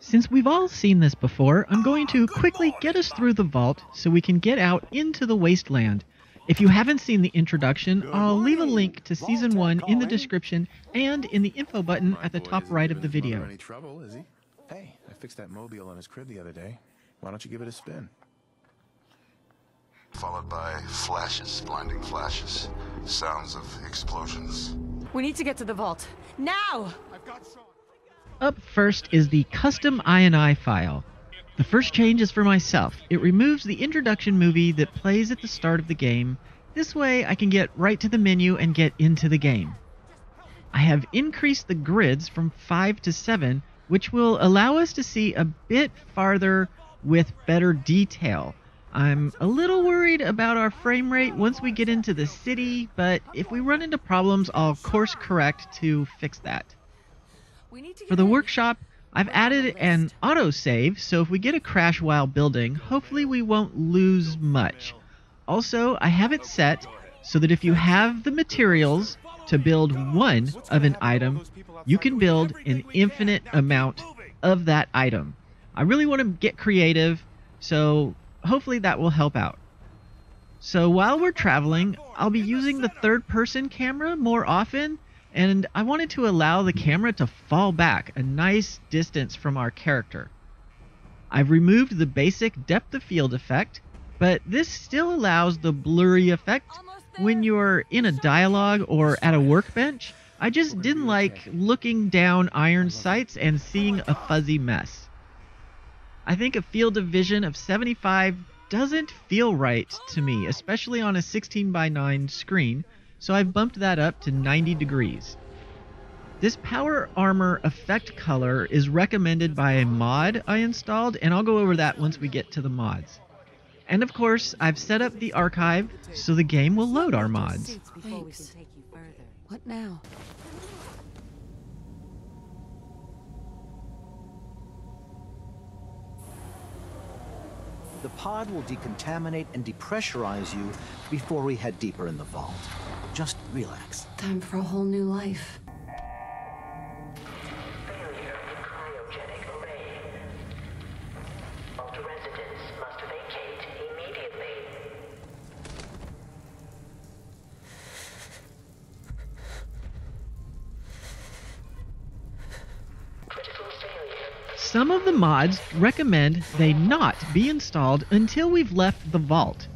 Since we've all seen this before, I'm going to quickly get us through the vault so we can get out into the wasteland. If you haven't seen the introduction, I'll leave a link to season 1 in the description and in the info button at the top right of the video. Any trouble, is he? Hey, I fixed that mobile on his crib the other day. Why don't you give it a spin? Followed by flashes, blinding flashes, sounds of explosions. We need to get to the vault. Now! Up first is the custom INI file. The first change is for myself. It removes the introduction movie that plays at the start of the game. This way I can get right to the menu and get into the game. I have increased the grids from 5 to 7, which will allow us to see a bit farther with better detail. I'm a little worried about our frame rate once we get into the city, but if we run into problems, I'll course correct to fix that. We need to For the workshop, I've added an autosave, so if we get a crash while building, hopefully we won't lose much. Also, I have it set so that if you have the materials to build one of an item, you can build an infinite amount of that item. I really want to get creative, so hopefully that will help out. So while we're traveling, I'll be using the third person camera more often, and I wanted to allow the camera to fall back a nice distance from our character. I've removed the basic depth of field effect, but this still allows the blurry effect when you're in a dialogue or at a workbench. I just didn't like looking down iron sights and seeing a fuzzy mess. I think a field of vision of 75 doesn't feel right to me, especially on a 16 by 9 screen, so I've bumped that up to 90 degrees. This power armor effect color is recommended by a mod I installed, and I'll go over that once we get to the mods. And of course, I've set up the archive so the game will load our mods. Before we can take you further. What now? The pod will decontaminate and depressurize you before we head deeper in the vault. Just relax. Time for a whole new life. Some of the mods recommend they not be installed until we've left the vault.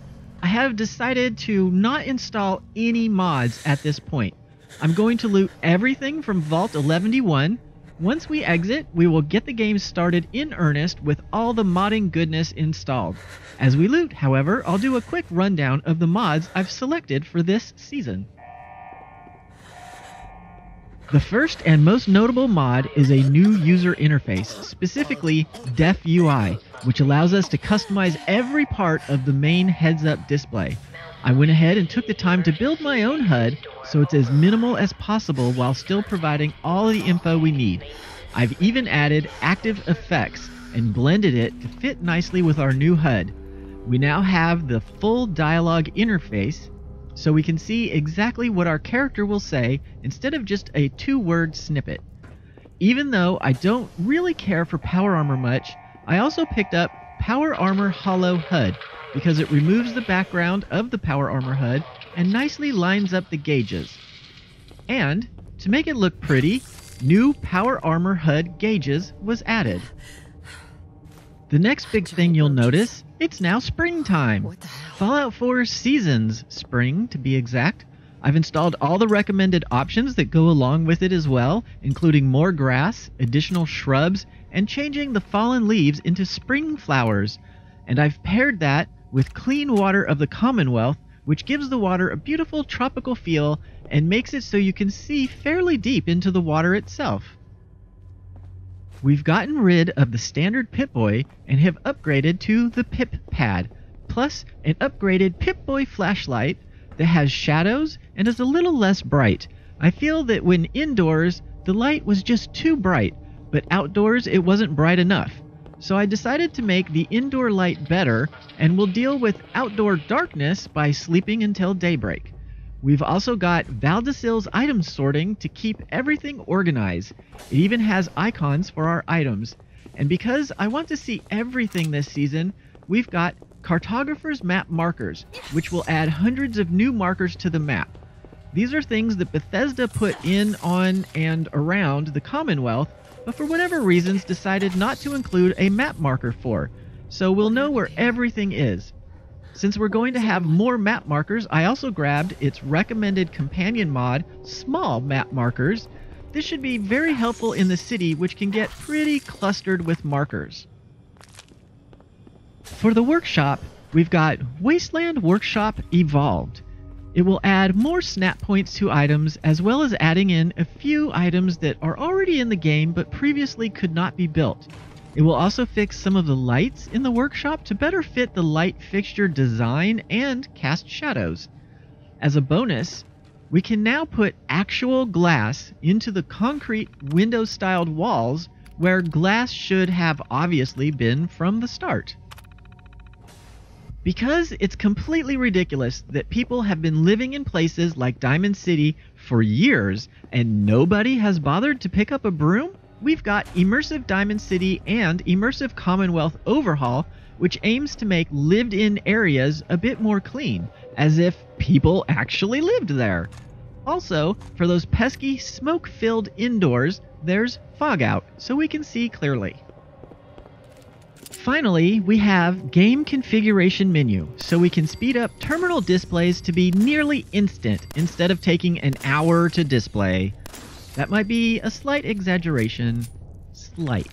I have decided to not install any mods at this point. I'm going to loot everything from Vault 111. Once we exit, we will get the game started in earnest with all the modding goodness installed. As we loot, however, I'll do a quick rundown of the mods I've selected for this season. The first and most notable mod is a new user interface, specifically Def UI, which allows us to customize every part of the main heads up display. I went ahead and took the time to build my own HUD so it's as minimal as possible while still providing all the info we need. I've even added active effects and blended it to fit nicely with our new HUD. We now have the full dialogue interface so we can see exactly what our character will say instead of just a two word snippet. Even though I don't really care for Power Armor much, I also picked up Power Armor Hollow HUD because it removes the background of the Power Armor HUD and nicely lines up the gauges. And, to make it look pretty, new Power Armor HUD gauges was added. The next big thing you'll notice, it's now springtime. What the hell? Fallout 4 Seasons Spring, to be exact. I've installed all the recommended options that go along with it as well, including more grass, additional shrubs, and changing the fallen leaves into spring flowers. And I've paired that with Clean Water of the Commonwealth, which gives the water a beautiful tropical feel and makes it so you can see fairly deep into the water itself. We've gotten rid of the standard Pip-Boy and have upgraded to the Pip Pad, plus an upgraded Pip-Boy flashlight that has shadows and is a little less bright. I feel that when indoors, the light was just too bright, but outdoors it wasn't bright enough. So I decided to make the indoor light better and will deal with outdoor darkness by sleeping until daybreak. We've also got Valdacil's item sorting to keep everything organized. It even has icons for our items. And because I want to see everything this season, we've got Cartographer's Map Markers, which will add hundreds of new markers to the map. These are things that Bethesda put in, on, and around the Commonwealth, but for whatever reasons decided not to include a map marker for, so we'll know where everything is. Since we're going to have more map markers, I also grabbed its recommended companion mod, Small Map Markers. This should be very helpful in the city, which can get pretty clustered with markers. For the workshop, we've got Wasteland Workshop Evolved. It will add more snap points to items, as well as adding in a few items that are already in the game but previously could not be built. It will also fix some of the lights in the workshop to better fit the light fixture design and cast shadows. As a bonus, we can now put actual glass into the concrete window styled walls where glass should have obviously been from the start. Because it's completely ridiculous that people have been living in places like Diamond City for years and nobody has bothered to pick up a broom, we've got Immersive Diamond City and Immersive Commonwealth Overhaul, which aims to make lived in areas a bit more clean, as if people actually lived there. Also, for those pesky smoke filled indoors, there's fog out, so we can see clearly. Finally, we have Game Configuration Menu, so we can speed up terminal displays to be nearly instant instead of taking an hour to display. That might be a slight exaggeration. Slight.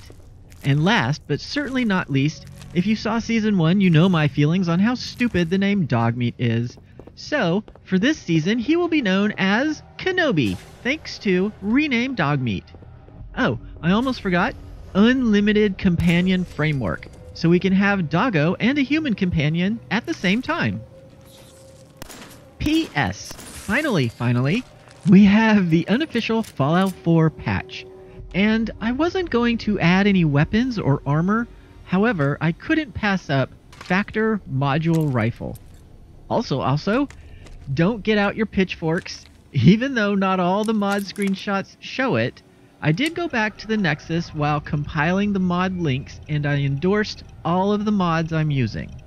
And last, but certainly not least, if you saw Season 1, you know my feelings on how stupid the name Dogmeat is. So, for this season, he will be known as Kenobi, thanks to Rename Dogmeat. Oh, I almost forgot Unlimited Companion Framework, so we can have Doggo and a human companion at the same time. P.S. Finally, finally, we have the unofficial Fallout 4 patch. And I wasn't going to add any weapons or armor, however, I couldn't pass up Factor Module Rifle. Also, also, don't get out your pitchforks. Even though not all the mod screenshots show it, I did go back to the Nexus while compiling the mod links and I endorsed all of the mods I'm using.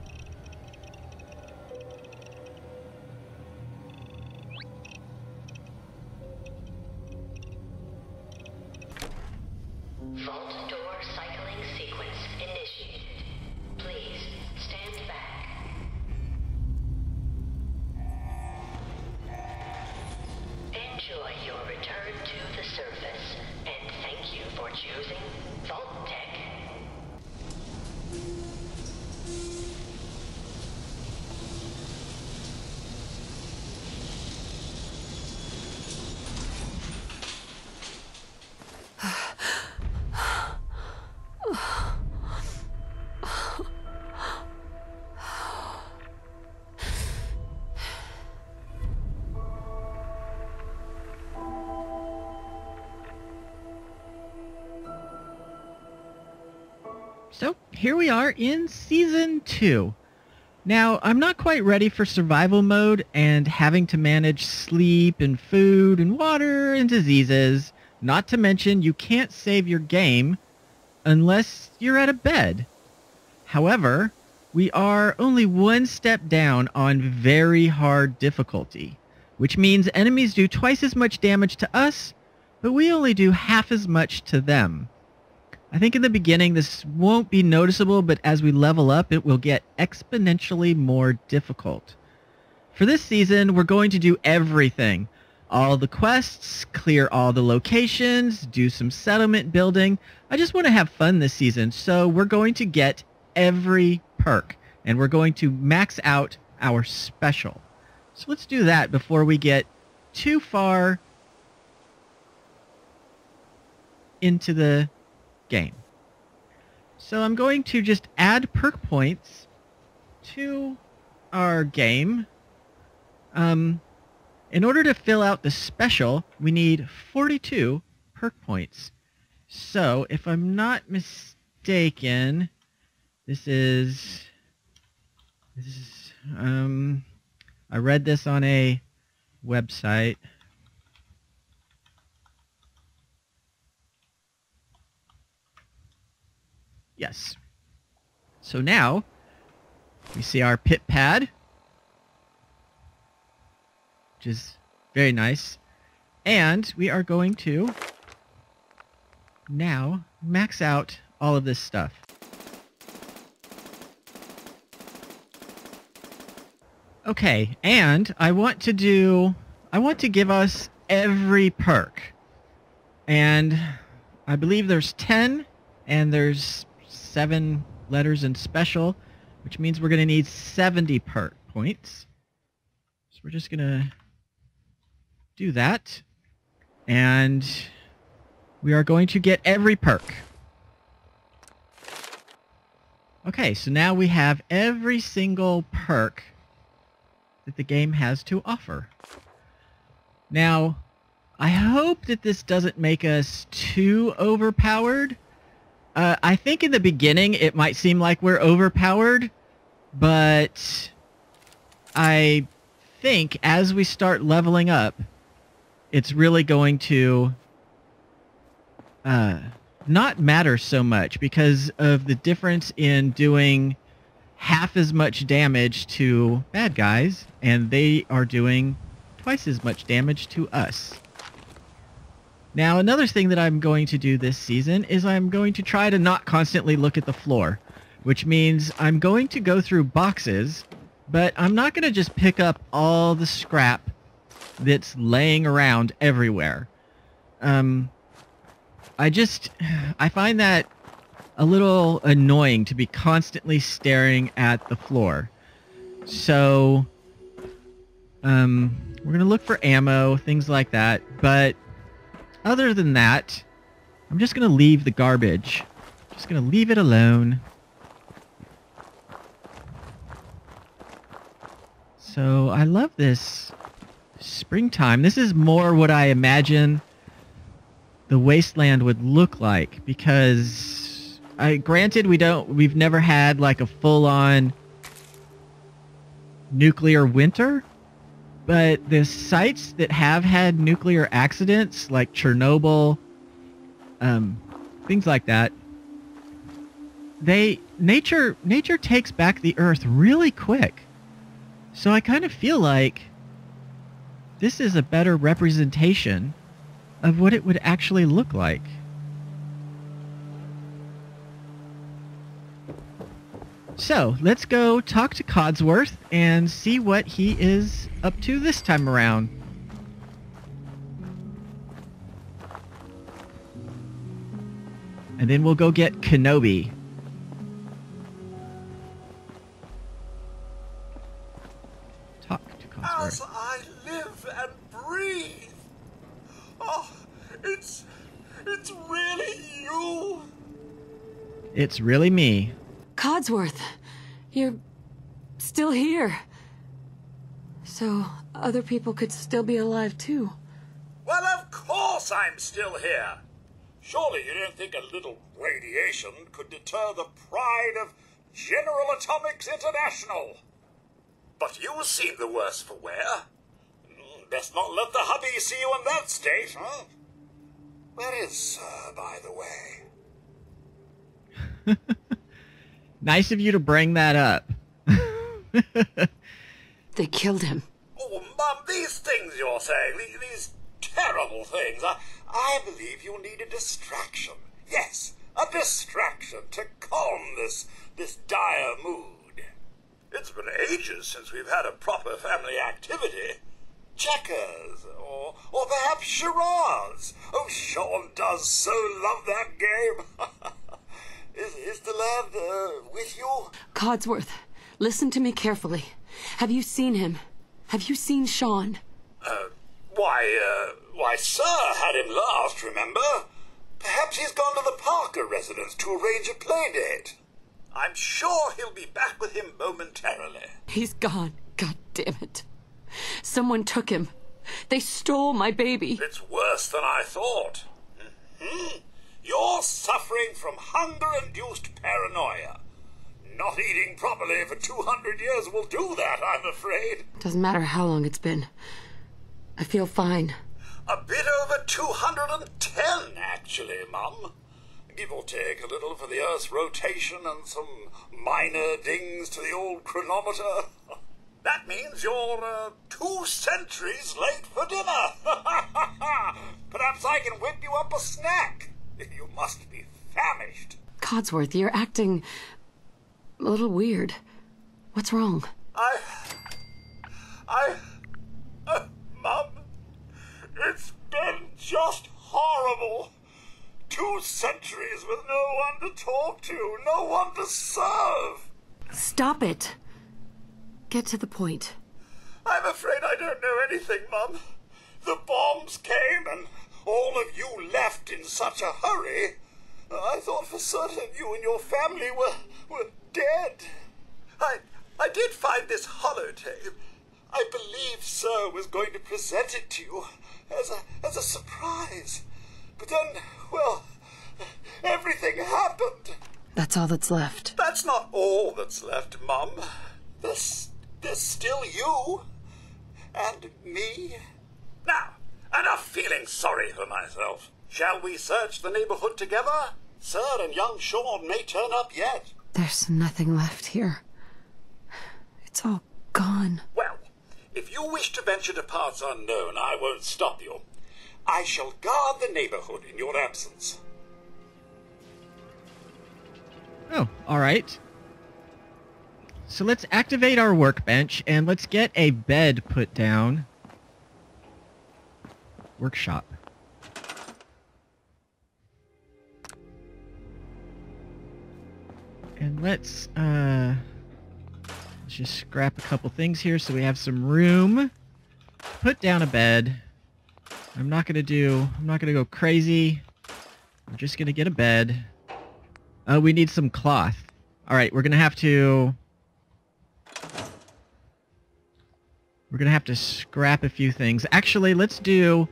So here we are in season two. Now, I'm not quite ready for survival mode and having to manage sleep and food and water and diseases. Not to mention, you can't save your game unless you're at a bed. However, we are only one step down on very hard difficulty, which means enemies do twice as much damage to us, but we only do half as much to them. I think in the beginning this won't be noticeable, but as we level up, it will get exponentially more difficult. For this season, we're going to do everything. All the quests, clear all the locations, do some settlement building. I just want to have fun this season, so we're going to get every perk, and we're going to max out our special. So let's do that before we get too far into the game. So I'm going to just add perk points to our game. Um, in order to fill out the special, we need 42 perk points. So if I'm not mistaken, this is this is um I read this on a website. Yes. So now we see our Pip Pad, which is very nice. And we are going to now max out all of this stuff. Okay, and I want to do, I want to give us every perk. And I believe there's 10 and there's 7 letters in special, which means we're going to need 70 perk points. So we're just going to do that. And we are going to get every perk. Okay, so now we have every single perk that the game has to offer. Now, I hope that this doesn't make us too overpowered. Uh, I think in the beginning it might seem like we're overpowered, but I think as we start leveling up, it's really going to uh, not matter so much because of the difference in doing half as much damage to bad guys, and they are doing twice as much damage to us. Now, another thing that I'm going to do this season is I'm going to try to not constantly look at the floor, which means I'm going to go through boxes, but I'm not going to just pick up all the scrap that's laying around everywhere. Um, I just, I find that a little annoying to be constantly staring at the floor. So, um, we're going to look for ammo, things like that. But other than that, I'm just going to leave the garbage. Just going to leave it alone. So I love this springtime. This is more what I imagine the wasteland would look like because I granted we don't we've never had like a full on nuclear winter, but the sites that have had nuclear accidents like Chernobyl um things like that they nature nature takes back the earth really quick. So I kind of feel like this is a better representation of what it would actually look like. So, let's go talk to Codsworth and see what he is up to this time around. And then we'll go get Kenobi. Talk to Codsworth. As I live and breathe. Oh, it's it's really you. It's really me. Codsworth, you're still here. So other people could still be alive too. Well, of course I'm still here. Surely you don't think a little radiation could deter the pride of General Atomics International? But you seem the worse for wear. Mm, Best not let the hubby see you in that state, huh? Where is Sir, by the way? Nice of you to bring that up. They killed him. Oh, Mum, these things you're saying, these terrible things, I, I believe you need a distraction. Yes, a distraction to calm this, this dire mood. It's been ages since we've had a proper family activity. Checkers, or, or perhaps charades. Oh, Sean does so love that game. is, is the lad uh, with you? Codsworth, listen to me carefully. Have you seen him? Have you seen Sean? Uh, why, uh, why, Sir had him last, remember? Perhaps he's gone to the Parker residence to arrange a play date. I'm sure he'll be back with him momentarily. He's gone. God damn it. Someone took him. They stole my baby. It's worse than I thought. hmm You're suffering from hunger-induced paranoia. Not eating properly for 200 years will do that, I'm afraid. Doesn't matter how long it's been. I feel fine. A bit over 210, actually, Mum. Give or take a little for the Earth's rotation and some minor dings to the old chronometer. That means you're uh, two centuries late for dinner. Perhaps I can whip you up a snack. You must be famished. Codsworth, you're acting a little weird. What's wrong? I. I. Uh, Mum, it's been just horrible. Two centuries with no one to talk to, no one to serve. Stop it. Get to the point. I'm afraid I don't know anything, Mum. The bombs came and all of you left in such a hurry. I thought for certain you and your family were were dead. I I did find this holotape. I believe Sir was going to present it to you as a as a surprise. But then, well, everything happened. That's all that's left. That's not all that's left, Mum. There's, there's still you. And me. Now, enough feeling sorry for myself. Shall we search the neighborhood together? Sir and young Sean may turn up yet. There's nothing left here. It's all gone. Well, if you wish to venture to parts unknown, I won't stop you. I shall guard the neighborhood in your absence. Oh, all right. So let's activate our workbench and let's get a bed put down. Workshop. And let's uh let's just scrap a couple things here so we have some room. Put down a bed. I'm not gonna do I'm not gonna go crazy. I'm just gonna get a bed. Uh, we need some cloth. All right, we're gonna have to. We're gonna have to scrap a few things. Actually, let's do.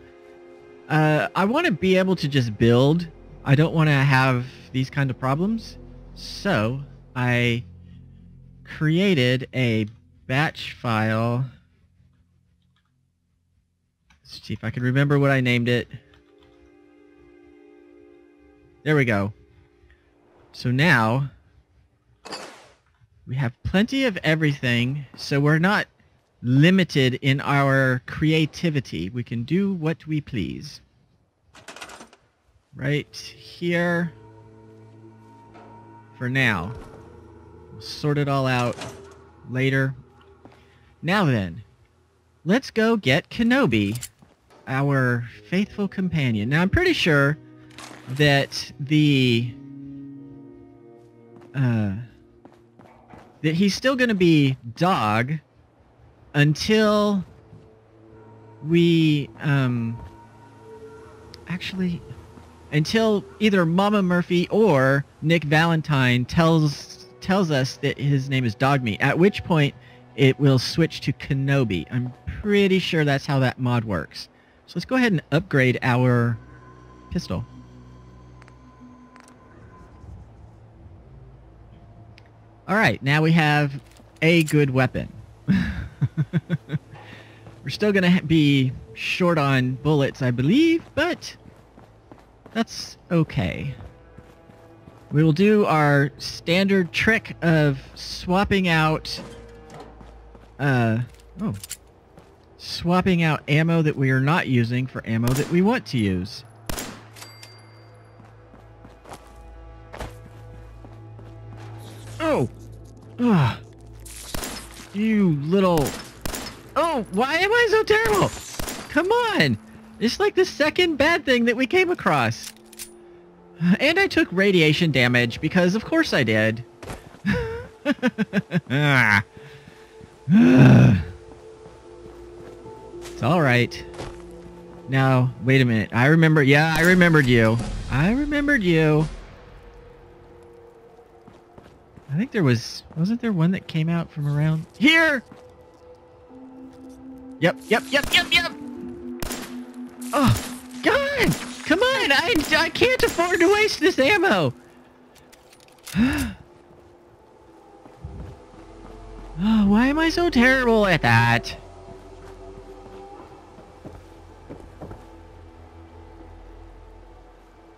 Uh, I want to be able to just build. I don't want to have these kind of problems. So I created a batch file. Let's see if I can remember what I named it. There we go. So now we have plenty of everything, so we're not limited in our creativity. We can do what we please. Right here for now. We'll sort it all out later. Now then, let's go get Kenobi, our faithful companion. Now I'm pretty sure that the uh, that he's still going to be dog until we um actually until either Mama Murphy or Nick Valentine tells tells us that his name is Dogmeat. At which point it will switch to Kenobi. I'm pretty sure that's how that mod works. So let's go ahead and upgrade our pistol. All right, now we have a good weapon. We're still going to be short on bullets, I believe, but that's okay. We will do our standard trick of swapping out uh oh swapping out ammo that we are not using for ammo that we want to use. Oh. Ugh. You little Oh, why am I so terrible? Come on. It's like the second bad thing that we came across. And I took radiation damage because of course I did. it's all right. Now, wait a minute. I remember. Yeah, I remembered you. I remembered you. I think there was, wasn't there one that came out from around here? Yep, yep, yep, yep, yep. Oh, God, come on. I, I can't afford to waste this ammo. oh, why am I so terrible at that?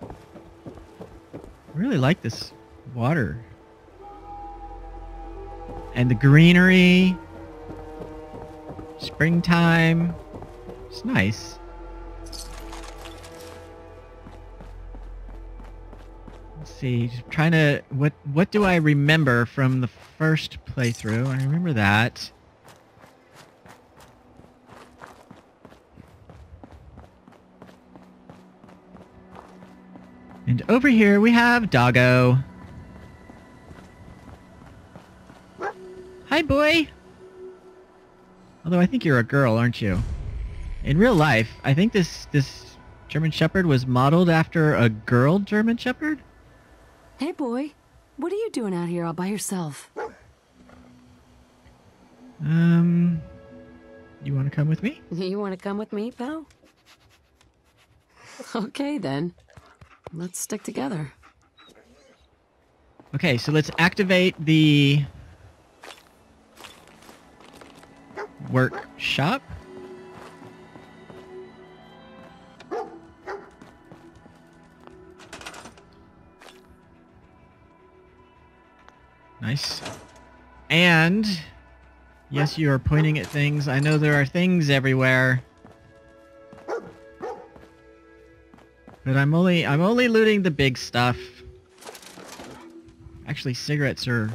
I really like this water and the greenery. Springtime. It's nice. Let's see. Just trying to what what do I remember from the first playthrough? I remember that. And over here we have Doggo. Hi, boy. Although I think you're a girl, aren't you? In real life, I think this this German Shepherd was modeled after a girl German Shepherd. Hey, boy. What are you doing out here all by yourself? Um, you want to come with me? You want to come with me, pal? Okay, then. Let's stick together. Okay, so let's activate the workshop. Nice. And yes, you are pointing at things. I know there are things everywhere. But I'm only I'm only looting the big stuff. Actually, cigarettes are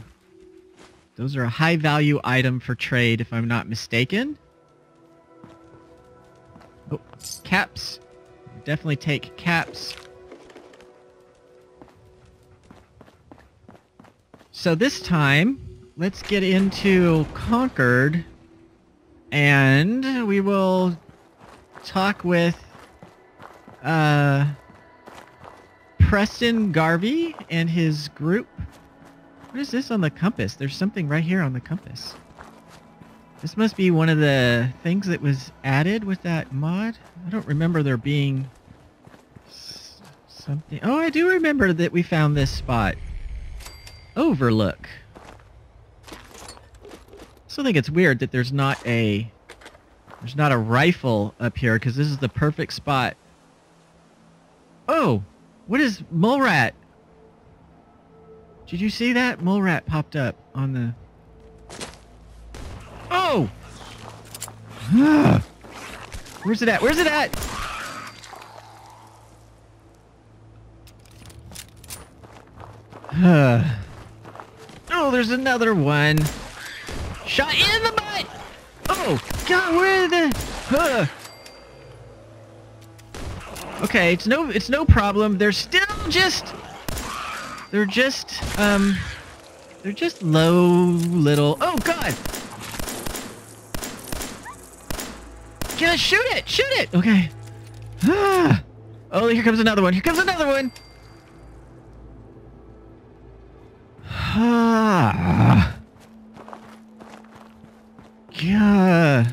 those are a high value item for trade if I'm not mistaken. Oh, caps. Definitely take caps. So this time, let's get into Concord and we will talk with uh Preston Garvey and his group. What is this on the compass? There's something right here on the compass. This must be one of the things that was added with that mod. I don't remember there being something. Oh, I do remember that we found this spot. Overlook. Still think it's weird that there's not a there's not a rifle up here because this is the perfect spot. Oh, what is mole rat? Did you see that? Mole rat popped up on the. Oh! Where's it at? Where's it at? oh, there's another one. Shot in the butt! Oh, God, where the... Huh. Okay, it's no, it's no problem. They're still just, they're just, um, they're just low little. Oh God! Yeah, shoot it, shoot it. Okay. Oh, here comes another one. Here comes another one. Ah. Yeah.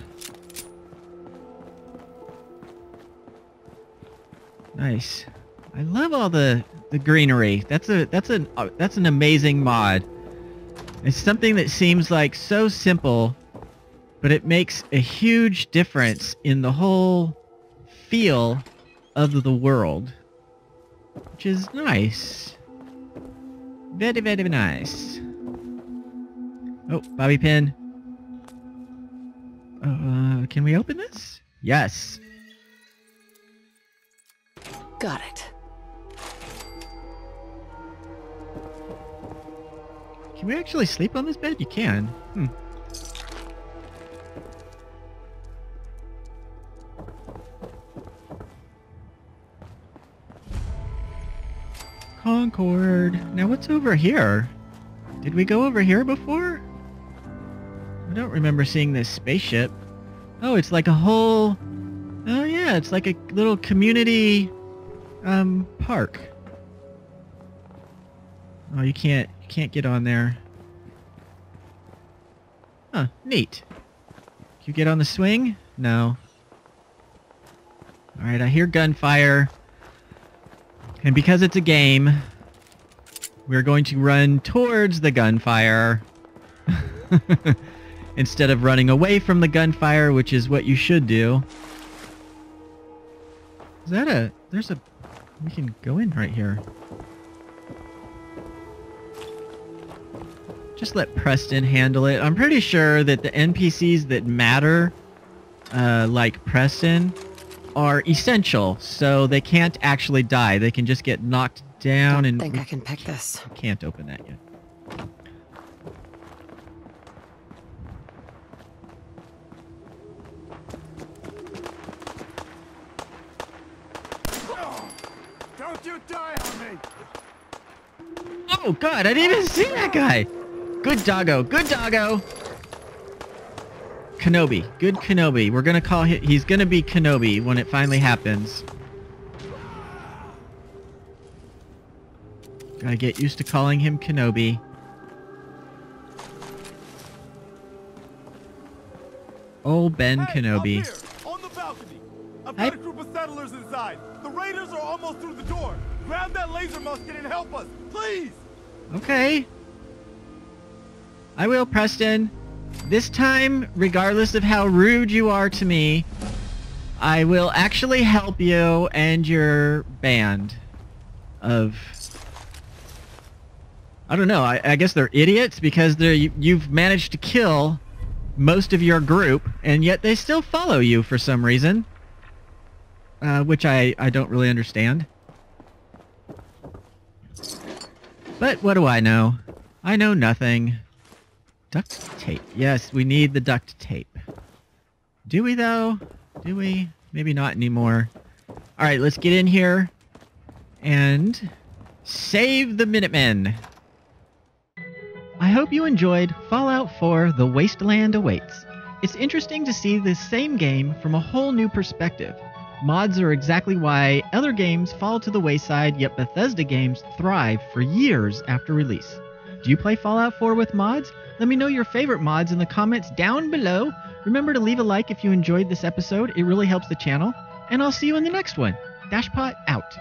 Nice. I love all the the greenery. That's a that's an uh, that's an amazing mod. It's something that seems like so simple, but it makes a huge difference in the whole feel of the world, which is nice. Very very nice. Oh, bobby pin. Uh, can we open this? Yes. Got it. Can we actually sleep on this bed? You can. Hmm. Concord. Now what's over here? Did we go over here before? I don't remember seeing this spaceship. Oh, it's like a whole... Oh yeah, it's like a little community um park. Oh, you can't can't get on there. Huh, neat. Can you get on the swing? No. Alright, I hear gunfire. And because it's a game, we're going to run towards the gunfire. Instead of running away from the gunfire, which is what you should do. Is that a... There's a... We can go in right here. Just let Preston handle it. I'm pretty sure that the NPCs that matter, uh, like Preston, are essential, so they can't actually die. They can just get knocked down Don't and think I can pick this. can't open that yet. Don't you die on me! Oh god, I didn't even see that guy. Good doggo, good doggo. Kenobi, good Kenobi. We're gonna call him. He's gonna be Kenobi when it finally happens. Gotta get used to calling him Kenobi. Old Ben Kenobi. Here, on the balcony. I've got a group of settlers inside. The raiders are almost through the door. Grab that laser musket and help us, please. Okay. I will, Preston. This time, regardless of how rude you are to me, I will actually help you and your band of... I don't know. I, I guess they're idiots because they're you, you've managed to kill most of your group, and yet they still follow you for some reason, uh, which I, I don't really understand. But what do I know? I know nothing. Duct tape. Yes, we need the duct tape. Do we though? Do we? Maybe not anymore. Alright, let's get in here and save the Minutemen. I hope you enjoyed Fallout 4 The Wasteland Awaits. It's interesting to see this same game from a whole new perspective. Mods are exactly why other games fall to the wayside, yet Bethesda games thrive for years after release. Do you play Fallout 4 with mods? Let me know your favorite mods in the comments down below. Remember to leave a like if you enjoyed this episode, it really helps the channel. And I'll see you in the next one. Dashpot out.